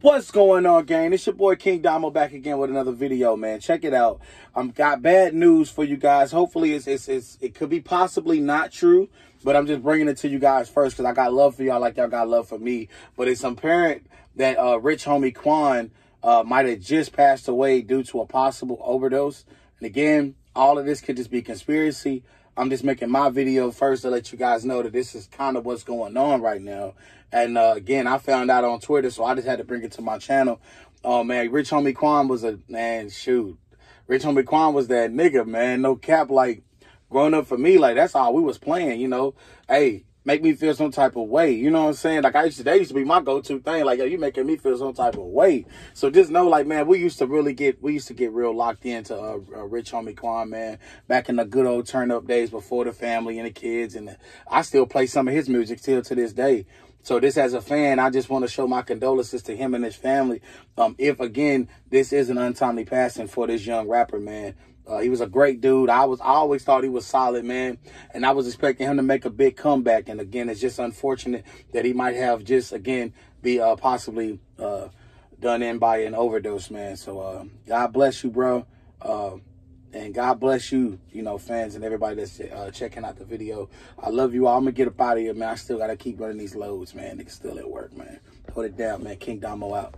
What's going on, gang? It's your boy King Domo back again with another video, man. Check it out. I'm got bad news for you guys. Hopefully, it's it's, it's it could be possibly not true, but I'm just bringing it to you guys first because I got love for y'all like y'all got love for me. But it's apparent that uh, rich homie Quan uh, might have just passed away due to a possible overdose. And again, all of this could just be conspiracy. I'm just making my video first to let you guys know that this is kind of what's going on right now. And uh, again, I found out on Twitter, so I just had to bring it to my channel. Oh man, Rich Homie Quan was a man. Shoot, Rich Homie Quan was that nigga, man. No cap, like growing up for me, like that's all we was playing. You know, hey, make me feel some type of way. You know what I'm saying? Like I used to, that used to be my go-to thing. Like, yo, you making me feel some type of way. So just know, like, man, we used to really get, we used to get real locked into uh, Rich Homie Quan, man, back in the good old turn up days before the family and the kids. And the, I still play some of his music still to this day. So this as a fan, I just want to show my condolences to him and his family. Um, if again, this is an untimely passing for this young rapper, man. Uh, he was a great dude. I was I always thought he was solid, man, and I was expecting him to make a big comeback. And again, it's just unfortunate that he might have just again be uh, possibly uh, done in by an overdose, man. So uh, God bless you, bro, uh, and God bless you, you know, fans and everybody that's uh, checking out the video. I love you all. I'm gonna get up out of here, man. I still gotta keep running these loads, man. Niggas still at work, man. Hold it down, man. King Domo out.